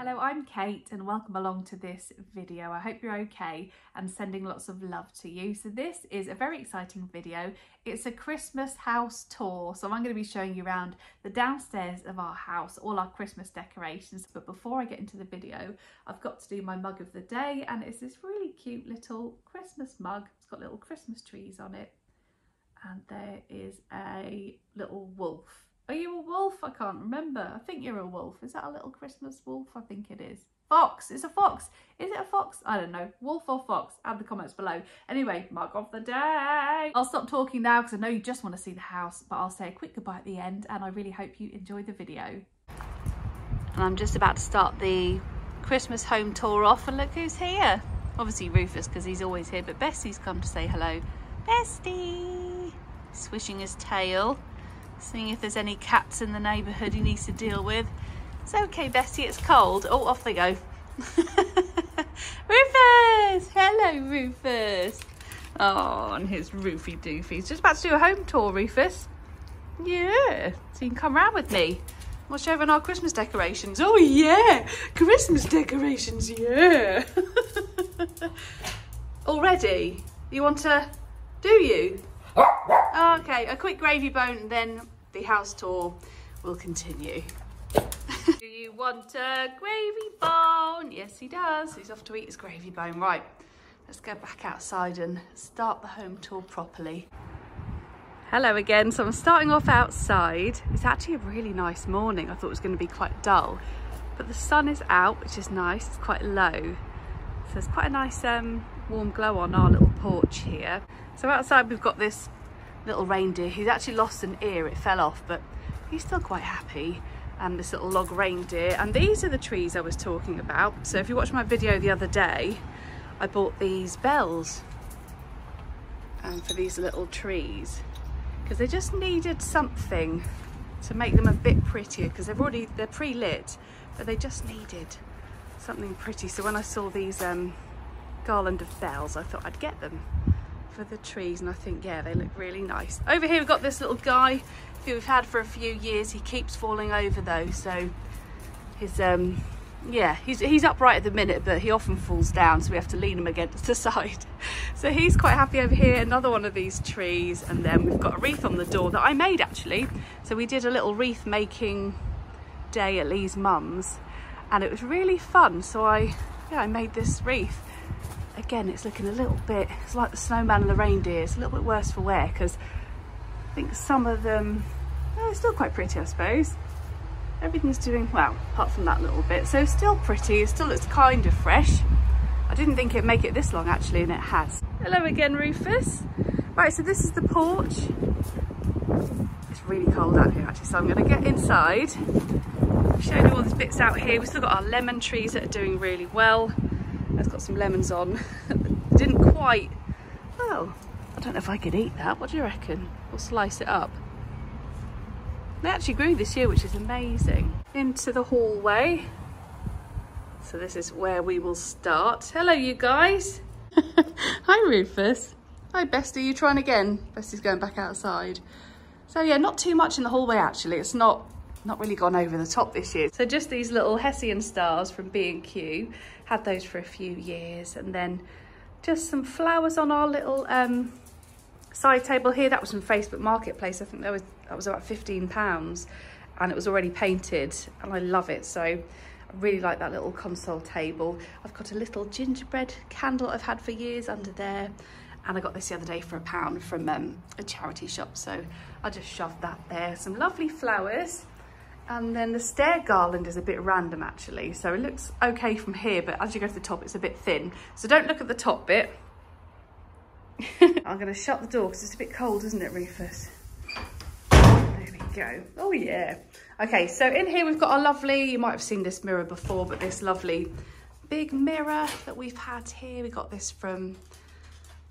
Hello, I'm Kate and welcome along to this video. I hope you're okay and sending lots of love to you. So this is a very exciting video. It's a Christmas house tour. So I'm going to be showing you around the downstairs of our house, all our Christmas decorations. But before I get into the video, I've got to do my mug of the day and it's this really cute little Christmas mug. It's got little Christmas trees on it and there is a little wolf are you a wolf? I can't remember. I think you're a wolf. Is that a little Christmas wolf? I think it is. Fox. It's a fox. Is it a fox? I don't know. Wolf or fox? Add the comments below. Anyway, mug of the day. I'll stop talking now because I know you just want to see the house, but I'll say a quick goodbye at the end and I really hope you enjoy the video. And I'm just about to start the Christmas home tour off and look who's here. Obviously Rufus because he's always here, but Bessie's come to say hello. Bestie! Swishing his tail seeing if there's any cats in the neighbourhood he needs to deal with. It's okay, Bessie, it's cold. Oh, off they go. Rufus! Hello, Rufus. Oh, and his roofy doofy. He's just about to do a home tour, Rufus. Yeah, so you can come round with me. Show everyone our Christmas decorations. Oh, yeah, Christmas decorations, yeah. Already? You want to, do you? Okay, a quick gravy bone then the house tour will continue. Do you want a gravy bone? Yes, he does. He's off to eat his gravy bone. Right, let's go back outside and start the home tour properly. Hello again. So I'm starting off outside. It's actually a really nice morning. I thought it was going to be quite dull, but the sun is out, which is nice. It's quite low. So there's quite a nice um, warm glow on our little porch here. So outside we've got this little reindeer. He's actually lost an ear, it fell off, but he's still quite happy. And this little log reindeer. And these are the trees I was talking about. So if you watched my video the other day, I bought these bells um, for these little trees because they just needed something to make them a bit prettier because they've already, they're pre-lit, but they just needed something pretty. So when I saw these um, garland of bells, I thought I'd get them the trees and I think yeah they look really nice. Over here we've got this little guy who we've had for a few years. He keeps falling over though so his um yeah he's he's upright at the minute but he often falls down so we have to lean him against the side. So he's quite happy over here another one of these trees and then we've got a wreath on the door that I made actually. So we did a little wreath making day at Lee's mum's and it was really fun. So I yeah I made this wreath again it's looking a little bit it's like the snowman and the reindeer it's a little bit worse for wear because I think some of them they're still quite pretty I suppose. Everything's doing well apart from that little bit. So still pretty it still looks kind of fresh. I didn't think it'd make it this long actually and it has. Hello again Rufus. Right so this is the porch. It's really cold out here actually so I'm going to get inside show you all these bits out here. We've still got our lemon trees that are doing really well it's got some lemons on. Didn't quite, well, I don't know if I could eat that. What do you reckon? We'll slice it up. They actually grew this year, which is amazing. Into the hallway. So this is where we will start. Hello, you guys. Hi, Rufus. Hi, Bestie. You trying again? Bestie's going back outside. So yeah, not too much in the hallway, actually. It's not not really gone over the top this year. So just these little Hessian stars from B&Q, had those for a few years. And then just some flowers on our little um, side table here. That was from Facebook Marketplace. I think that was, that was about 15 pounds and it was already painted and I love it. So I really like that little console table. I've got a little gingerbread candle I've had for years under there and I got this the other day for a pound from um, a charity shop so I just shoved that there some lovely flowers and then the stair garland is a bit random actually. So it looks okay from here, but as you go to the top, it's a bit thin. So don't look at the top bit. I'm gonna shut the door because it's a bit cold, isn't it, Rufus? There we go. Oh yeah. Okay, so in here we've got our lovely, you might have seen this mirror before, but this lovely big mirror that we've had here. We got this from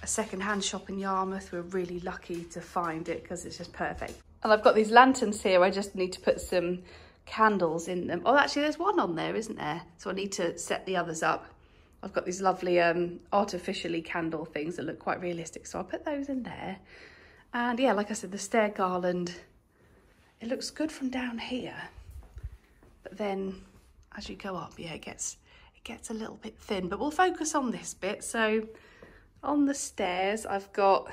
a second-hand shop in Yarmouth. We're really lucky to find it because it's just perfect. And I've got these lanterns here. I just need to put some candles in them. Oh, actually, there's one on there, isn't there? So I need to set the others up. I've got these lovely um, artificially candle things that look quite realistic. So I'll put those in there. And yeah, like I said, the stair garland, it looks good from down here. But then as you go up, yeah, it gets, it gets a little bit thin, but we'll focus on this bit. So on the stairs, I've got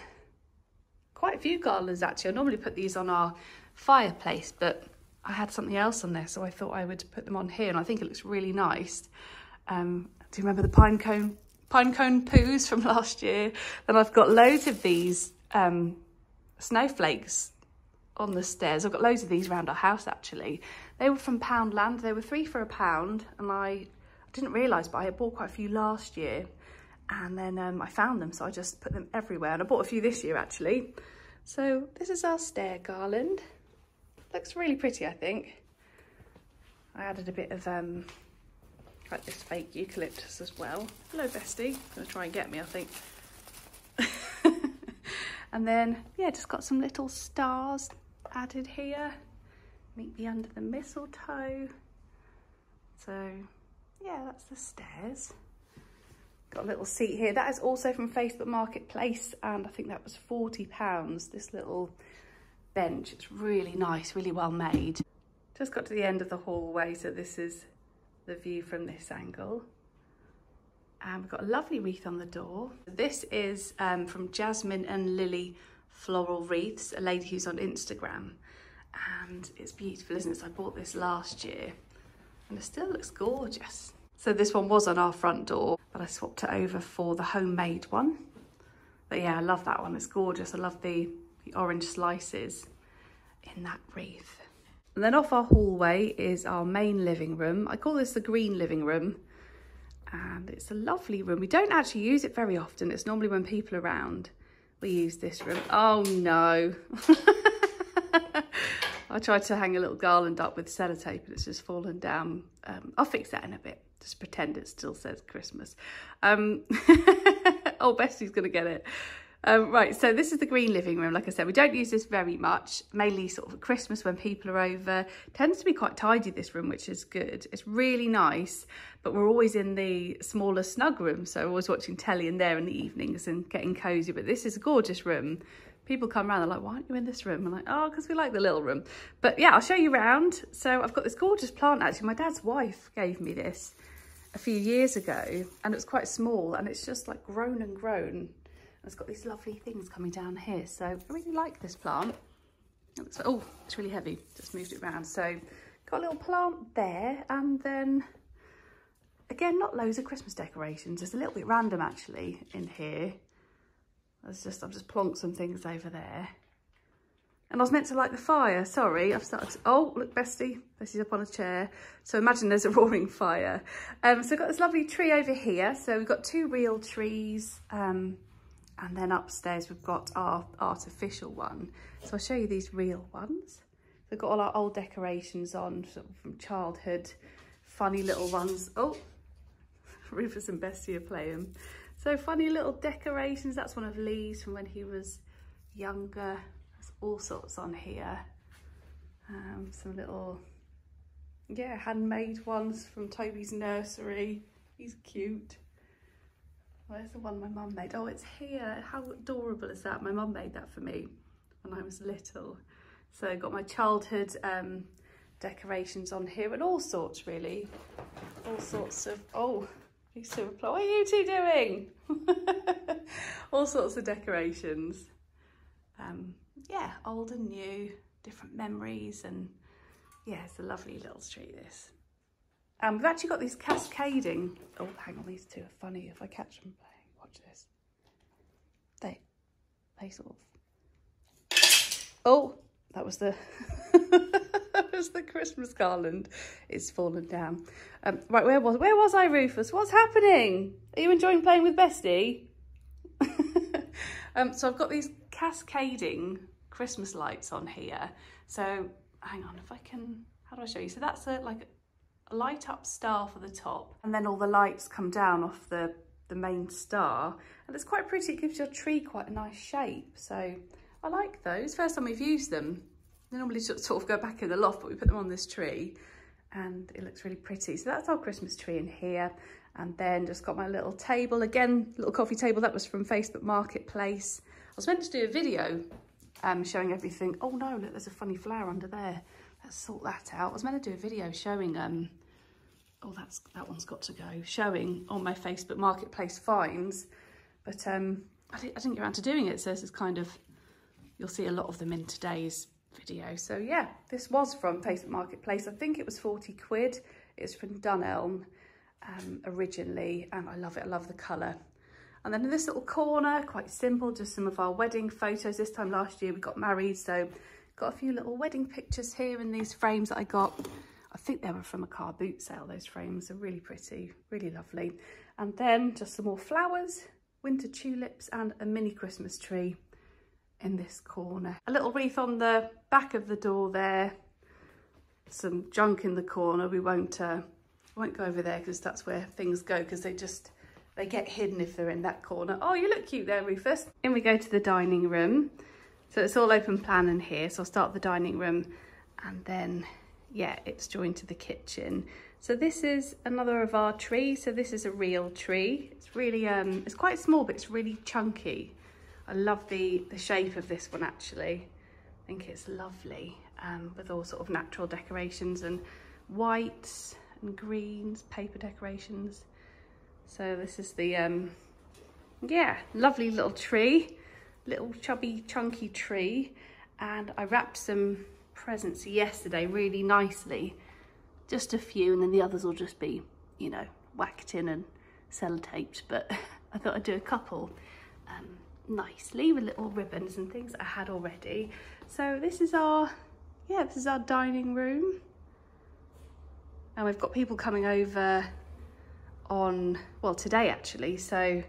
quite a few garlands actually. I normally put these on our fireplace, but I had something else on there, so I thought I would put them on here, and I think it looks really nice. Um, do you remember the pine cone pine cone poos from last year? Then I've got loads of these um, snowflakes on the stairs. I've got loads of these around our house actually. They were from Poundland. They were three for a pound, and I didn't realise, but I had bought quite a few last year, and then um, I found them, so I just put them everywhere. And I bought a few this year actually. So this is our stair garland. Looks really pretty, I think. I added a bit of um, like this fake eucalyptus as well. Hello, bestie. Gonna try and get me, I think. and then, yeah, just got some little stars added here. Meet me under the mistletoe. So, yeah, that's the stairs. Got a little seat here. That is also from Facebook Marketplace, and I think that was £40, this little bench. It's really nice, really well made. Just got to the end of the hallway, so this is the view from this angle. And we've got a lovely wreath on the door. This is um, from Jasmine and Lily Floral Wreaths, a lady who's on Instagram. And it's beautiful, isn't it? So I bought this last year and it still looks gorgeous. So this one was on our front door, but I swapped it over for the homemade one. But yeah, I love that one. It's gorgeous. I love the, the orange slices in that wreath. And then off our hallway is our main living room. I call this the green living room. And it's a lovely room. We don't actually use it very often. It's normally when people are around, we use this room. Oh no. I tried to hang a little garland up with sellotape and it's just fallen down. Um, I'll fix that in a bit. Just pretend it still says Christmas. Um, oh, Bessie's going to get it. Um, right, so this is the green living room. Like I said, we don't use this very much, mainly sort of Christmas when people are over. Tends to be quite tidy, this room, which is good. It's really nice, but we're always in the smaller snug room. So always watching telly in there in the evenings and getting cosy. But this is a gorgeous room. People come around, they're like, why aren't you in this room? I'm like, oh, because we like the little room. But yeah, I'll show you around. So I've got this gorgeous plant, actually. My dad's wife gave me this a few years ago and it was quite small and it's just like grown and grown it's got these lovely things coming down here. So I really like this plant. It's, oh, it's really heavy. Just moved it around. So got a little plant there. And then, again, not loads of Christmas decorations. It's a little bit random, actually, in here. There's just, I've just plonked some things over there. And I was meant to light the fire, sorry, I've started, to, oh, look, Bestie, Bestie's up on a chair. So imagine there's a roaring fire. Um, so I've got this lovely tree over here. So we've got two real trees, um, and then upstairs we've got our artificial one. So I'll show you these real ones. We've got all our old decorations on sort of from childhood, funny little ones. Oh, Rufus and Bestie are playing. So funny little decorations. That's one of Lee's from when he was younger. All sorts on here. Um, some little, yeah, handmade ones from Toby's nursery. He's cute. Where's the one my mum made? Oh, it's here. How adorable is that? My mum made that for me when I was little. So I got my childhood um, decorations on here and all sorts really. All sorts of, oh, Lisa reply, what are you two doing? all sorts of decorations. Um, yeah, old and new, different memories and yeah, it's a lovely little street this. Um, we've actually got these cascading. Oh, hang on, these two are funny if I catch them playing. Watch this. They, they sort of. Oh, that was the. that was the Christmas garland. It's fallen down. Um, right, where was where was I, Rufus? What's happening? Are you enjoying playing with Bestie? um, so I've got these cascading Christmas lights on here. So hang on, if I can. How do I show you? So that's a like a light up star for the top and then all the lights come down off the, the main star and it's quite pretty, it gives your tree quite a nice shape. So I like those, first time we've used them. They normally sort of go back in the loft but we put them on this tree and it looks really pretty. So that's our Christmas tree in here. And then just got my little table, again, little coffee table, that was from Facebook Marketplace. I was meant to do a video um, showing everything. Oh no, look, there's a funny flower under there let's sort that out. I was meant to do a video showing, um, oh, that's that one's got to go, showing on my Facebook Marketplace finds. But um, I, didn't, I didn't get around to doing it, so this is kind of, you'll see a lot of them in today's video. So yeah, this was from Facebook Marketplace. I think it was 40 quid. It's from Dunelm um, originally, and I love it. I love the colour. And then in this little corner, quite simple, just some of our wedding photos. This time last year we got married, so got a few little wedding pictures here in these frames that I got. I think they were from a car boot sale, those frames are really pretty, really lovely. And then just some more flowers, winter tulips and a mini Christmas tree in this corner. A little wreath on the back of the door there, some junk in the corner. We won't, uh, won't go over there because that's where things go because they just they get hidden if they're in that corner. Oh, you look cute there, Rufus. In we go to the dining room. So it's all open plan in here. So I'll start the dining room and then, yeah, it's joined to the kitchen. So this is another of our trees. So this is a real tree. It's really, um, it's quite small, but it's really chunky. I love the, the shape of this one actually. I think it's lovely um, with all sort of natural decorations and whites and greens, paper decorations. So this is the, um, yeah, lovely little tree, little chubby, chunky tree. And I wrapped some presents yesterday really nicely, just a few, and then the others will just be, you know, whacked in and sellotaped. But I thought I'd do a couple um, nicely with little ribbons and things I had already. So this is our, yeah, this is our dining room. And we've got people coming over on, well, today actually. So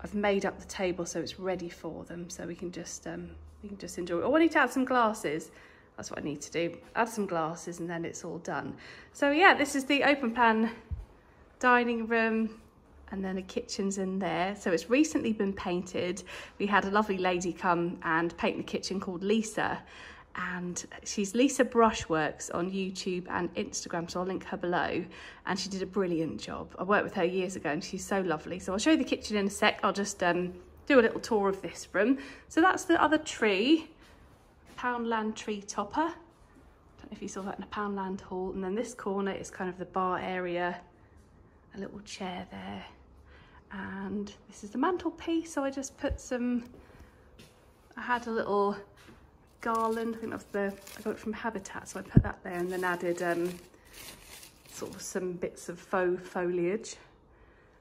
I've made up the table so it's ready for them. So we can just, um, we can just enjoy. Oh, I need to add some glasses. That's what I need to do. Add some glasses and then it's all done. So yeah, this is the open plan dining room and then the kitchen's in there. So it's recently been painted. We had a lovely lady come and paint the kitchen called Lisa and she's Lisa Brushworks on YouTube and Instagram, so I'll link her below. And she did a brilliant job. I worked with her years ago and she's so lovely. So I'll show you the kitchen in a sec. I'll just um, do a little tour of this room. So that's the other tree, Poundland tree topper. I don't know if you saw that in a Poundland haul. And then this corner is kind of the bar area, a little chair there. And this is the mantelpiece. So I just put some, I had a little garland. I think that's the, I got it from Habitat, so I put that there and then added um, sort of some bits of faux foliage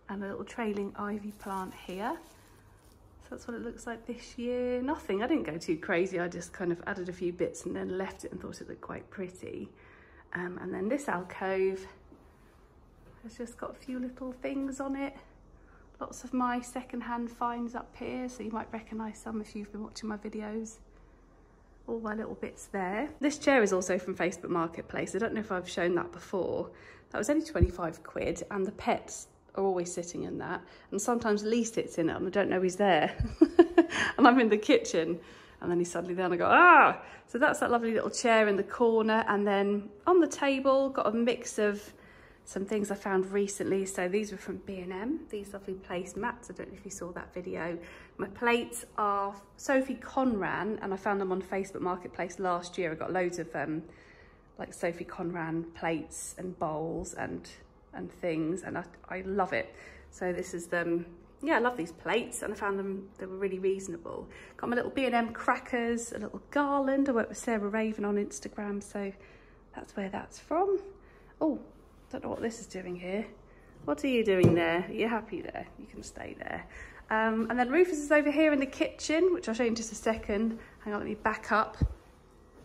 and a little trailing ivy plant here. So that's what it looks like this year. Nothing, I didn't go too crazy. I just kind of added a few bits and then left it and thought it looked quite pretty. Um, and then this alcove has just got a few little things on it. Lots of my secondhand finds up here, so you might recognise some if you've been watching my videos all my little bits there. This chair is also from Facebook Marketplace. I don't know if I've shown that before. That was only 25 quid and the pets are always sitting in that. And sometimes Lee sits in it and I don't know he's there. and I'm in the kitchen and then he's suddenly there and I go, ah! So that's that lovely little chair in the corner. And then on the table, got a mix of some things I found recently. So these were from B&M, these lovely place mats. I don't know if you saw that video. My plates are Sophie Conran and I found them on Facebook Marketplace last year. I got loads of um, like Sophie Conran plates and bowls and and things and I, I love it. So this is them, yeah, I love these plates and I found them, they were really reasonable. Got my little B&M crackers, a little garland. I work with Sarah Raven on Instagram, so that's where that's from. Oh, don't know what this is doing here. What are you doing there? Are you happy there? You can stay there. Um, and then Rufus is over here in the kitchen, which I'll show you in just a second. Hang on, let me back up.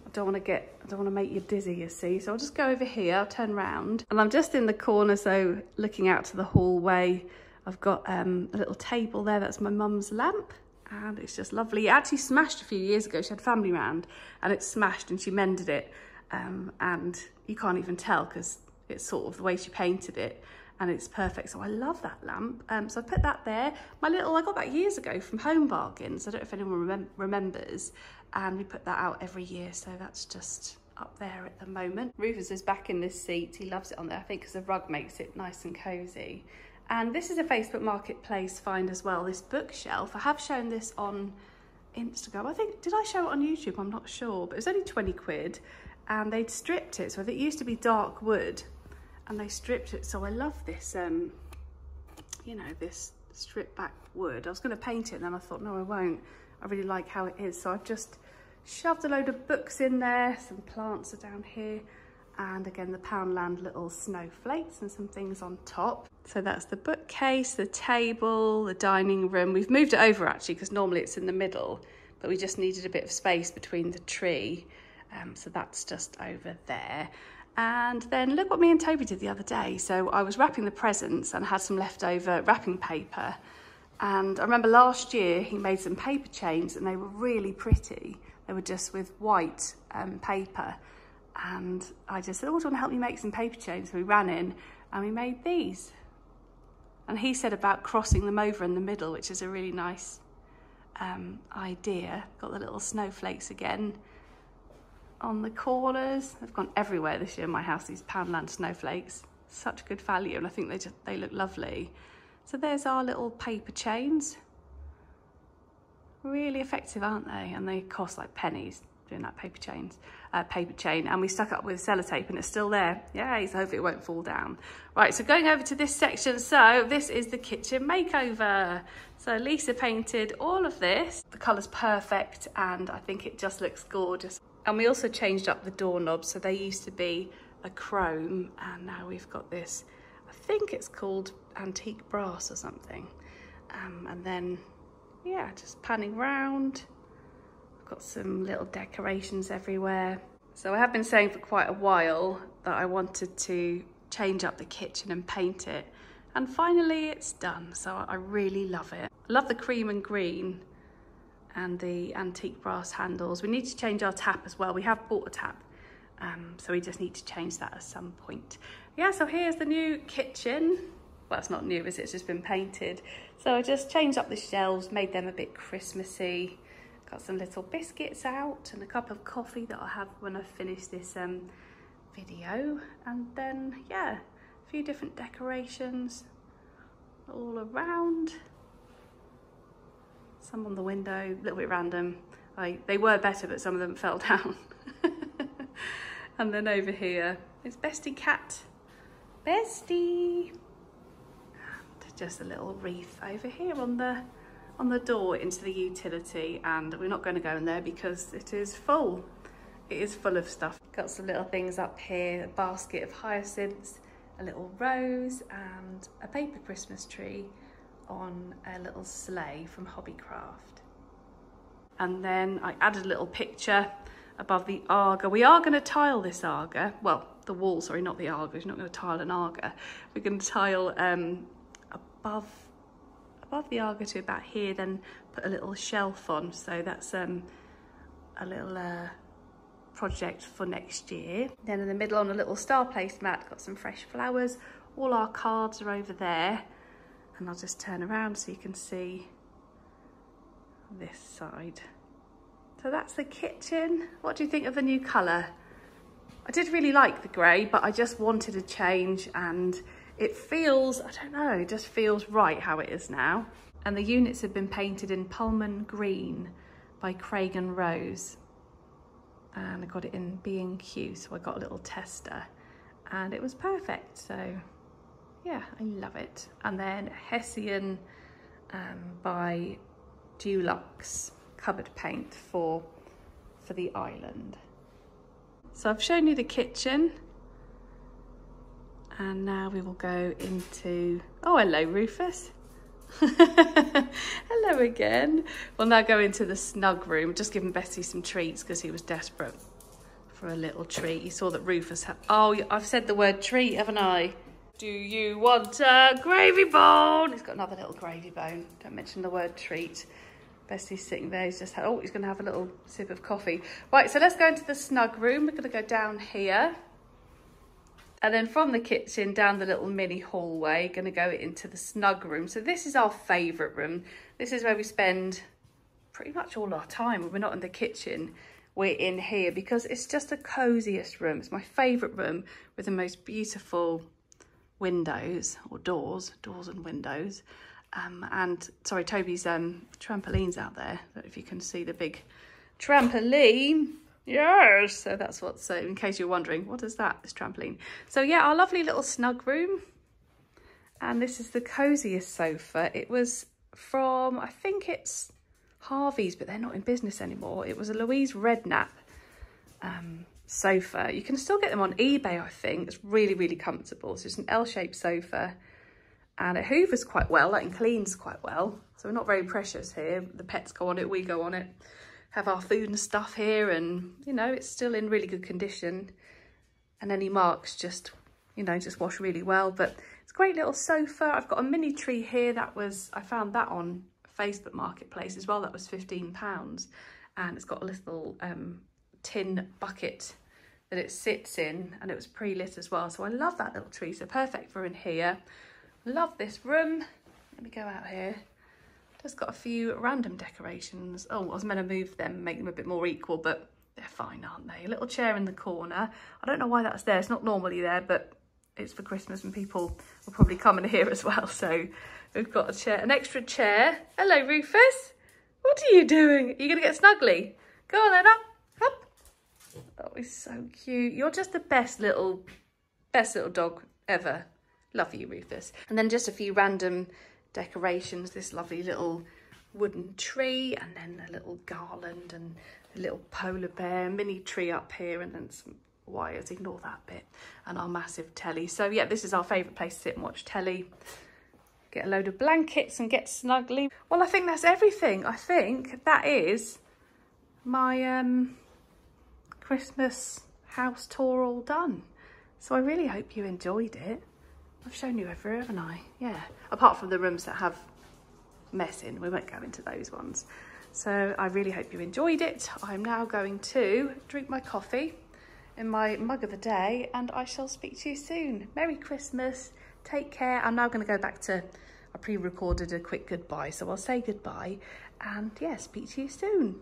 I don't want to get, I don't want to make you dizzy, you see. So I'll just go over here, I'll turn round. And I'm just in the corner, so looking out to the hallway. I've got um, a little table there, that's my mum's lamp. And it's just lovely. It actually smashed a few years ago. She had family round and it smashed and she mended it. Um, and you can't even tell because it's sort of the way she painted it and it's perfect. So I love that lamp. Um, so I put that there. My little, I got that years ago from Home Bargains. I don't know if anyone remem remembers. And we put that out every year. So that's just up there at the moment. Rufus is back in this seat. He loves it on there, I think because the rug makes it nice and cozy. And this is a Facebook Marketplace find as well, this bookshelf. I have shown this on Instagram. I think, did I show it on YouTube? I'm not sure, but it was only 20 quid and they'd stripped it. So it used to be dark wood and they stripped it. So I love this, um, you know, this stripped back wood. I was going to paint it and then I thought, no, I won't. I really like how it is. So I've just shoved a load of books in there. Some plants are down here. And again, the Poundland little snowflakes and some things on top. So that's the bookcase, the table, the dining room. We've moved it over actually because normally it's in the middle, but we just needed a bit of space between the tree. Um, so that's just over there. And then look what me and Toby did the other day. So I was wrapping the presents and had some leftover wrapping paper. And I remember last year he made some paper chains and they were really pretty. They were just with white um, paper. And I just said, oh, do you want to help me make some paper chains? So we ran in and we made these. And he said about crossing them over in the middle, which is a really nice um, idea. Got the little snowflakes again on the corners. They've gone everywhere this year in my house, these Poundland snowflakes. Such good value and I think they just they look lovely. So there's our little paper chains. Really effective, aren't they? And they cost like pennies doing that paper chains, uh, paper chain. And we stuck up with sellotape and it's still there. Yay, so hopefully it won't fall down. Right, so going over to this section. So this is the kitchen makeover. So Lisa painted all of this. The colour's perfect and I think it just looks gorgeous. And we also changed up the doorknobs. So they used to be a chrome and now we've got this, I think it's called antique brass or something. Um, and then, yeah, just panning round. I've got some little decorations everywhere. So I have been saying for quite a while that I wanted to change up the kitchen and paint it. And finally it's done, so I really love it. I love the cream and green and the antique brass handles. We need to change our tap as well. We have bought a tap, um, so we just need to change that at some point. Yeah, so here's the new kitchen. Well, it's not new, is it? It's just been painted. So I just changed up the shelves, made them a bit Christmassy. Got some little biscuits out and a cup of coffee that I'll have when I finish this um, video. And then, yeah, a few different decorations all around some on the window, a little bit random. I, they were better, but some of them fell down. and then over here is Bestie Cat. Bestie! And just a little wreath over here on the on the door into the utility and we're not going to go in there because it is full. It is full of stuff. Got some little things up here, a basket of hyacinths, a little rose and a paper Christmas tree on a little sleigh from Hobbycraft. And then I added a little picture above the Aga. We are going to tile this Aga. Well, the wall, sorry, not the Aga. We're not going to tile an Aga. We're going to tile um, above above the Aga to about here, then put a little shelf on. So that's um, a little uh, project for next year. Then in the middle on a little star placemat, got some fresh flowers. All our cards are over there and I'll just turn around so you can see this side. So that's the kitchen. What do you think of the new colour? I did really like the grey, but I just wanted a change and it feels, I don't know, just feels right how it is now. And the units have been painted in Pullman Green by Craig and Rose. And I got it in B&Q, so I got a little tester and it was perfect. So yeah, I love it. And then Hessian um, by Dulux cupboard paint for, for the island. So I've shown you the kitchen and now we will go into, oh hello Rufus. hello again. We'll now go into the snug room, just giving Bessie some treats because he was desperate for a little treat. He saw that Rufus had, oh I've said the word treat haven't I? Do you want a gravy bone? He's got another little gravy bone. Don't mention the word treat. Bestie's sitting there. He's just, oh, he's going to have a little sip of coffee. Right, so let's go into the snug room. We're going to go down here. And then from the kitchen down the little mini hallway, going to go into the snug room. So this is our favourite room. This is where we spend pretty much all our time we're not in the kitchen. We're in here because it's just the coziest room. It's my favourite room with the most beautiful windows or doors, doors and windows. Um, and sorry, Toby's um, trampoline's out there. if you can see the big trampoline. Yes, so that's what, so in case you're wondering, what is that, this trampoline? So yeah, our lovely little snug room. And this is the coziest sofa. It was from, I think it's Harvey's, but they're not in business anymore. It was a Louise Redknapp um, sofa. You can still get them on eBay, I think. It's really, really comfortable. So it's an L-shaped sofa and it hoovers quite well like, and cleans quite well. So we're not very precious here. The pets go on it, we go on it. Have our food and stuff here and, you know, it's still in really good condition. And any marks just, you know, just wash really well. But it's a great little sofa. I've got a mini tree here that was, I found that on Facebook Marketplace as well. That was £15. And it's got a little um, tin bucket that it sits in and it was pre-lit as well. So I love that little tree. So perfect for in here. Love this room. Let me go out here. Just got a few random decorations. Oh, I was meant to move them, make them a bit more equal, but they're fine, aren't they? A little chair in the corner. I don't know why that's there. It's not normally there, but it's for Christmas and people will probably come in here as well. So we've got a chair, an extra chair. Hello, Rufus. What are you doing? Are you going to get snuggly? Go on then, up, up. Oh, he's so cute. You're just the best little, best little dog ever. Love you, Rufus. And then just a few random decorations. This lovely little wooden tree and then a little garland and a little polar bear mini tree up here and then some wires, ignore that bit, and our massive telly. So yeah, this is our favourite place to sit and watch telly. Get a load of blankets and get snuggly. Well, I think that's everything. I think that is my um, Christmas house tour all done. So I really hope you enjoyed it. I've shown you everywhere, haven't I? Yeah, apart from the rooms that have mess in. We won't go into those ones. So I really hope you enjoyed it. I'm now going to drink my coffee in my mug of the day and I shall speak to you soon. Merry Christmas. Take care. I'm now going to go back to, I pre-recorded a quick goodbye. So I'll say goodbye and yeah, speak to you soon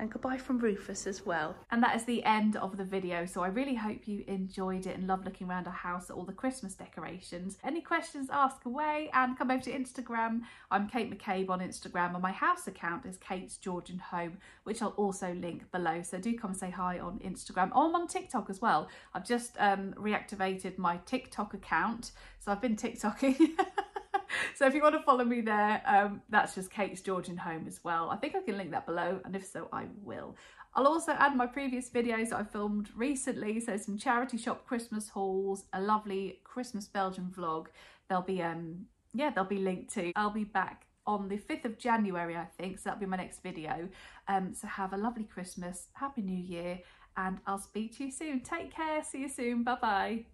and goodbye from Rufus as well. And that is the end of the video. So I really hope you enjoyed it and love looking around our house at all the Christmas decorations. Any questions, ask away and come over to Instagram. I'm Kate McCabe on Instagram and my house account is Kate's Georgian Home, which I'll also link below. So do come say hi on Instagram. Oh, I'm on TikTok as well. I've just um, reactivated my TikTok account. So I've been TikToking. so if you want to follow me there, um, that's just Kate's Georgian Home as well. I think I can link that below, and if so, I will. I'll also add my previous videos that I filmed recently, so some charity shop Christmas hauls, a lovely Christmas Belgian vlog. They'll be, um, yeah, they'll be linked to. I'll be back on the 5th of January, I think, so that'll be my next video. Um, so have a lovely Christmas, Happy New Year, and I'll speak to you soon. Take care, see you soon, bye-bye.